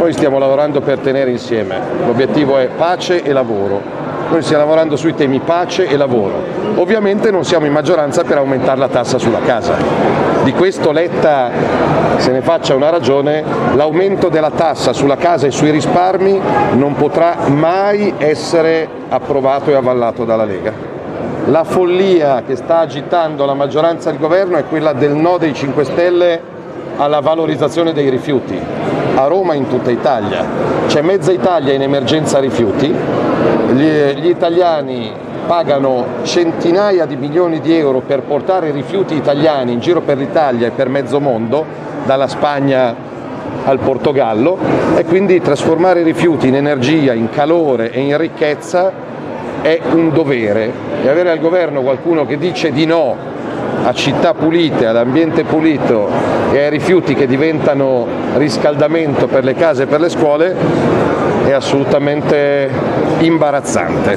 Noi stiamo lavorando per tenere insieme, l'obiettivo è pace e lavoro. Noi stiamo lavorando sui temi pace e lavoro. Ovviamente non siamo in maggioranza per aumentare la tassa sulla casa. Di questo Letta se ne faccia una ragione, l'aumento della tassa sulla casa e sui risparmi non potrà mai essere approvato e avallato dalla Lega. La follia che sta agitando la maggioranza del governo è quella del no dei 5 Stelle alla valorizzazione dei rifiuti, a Roma in tutta Italia. C'è mezza Italia in emergenza rifiuti, gli, gli italiani pagano centinaia di milioni di euro per portare rifiuti italiani in giro per l'Italia e per mezzo mondo, dalla Spagna al Portogallo, e quindi trasformare i rifiuti in energia, in calore e in ricchezza è un dovere. E avere al governo qualcuno che dice di no a città pulite, ad ambiente pulito e ai rifiuti che diventano riscaldamento per le case e per le scuole è assolutamente imbarazzante.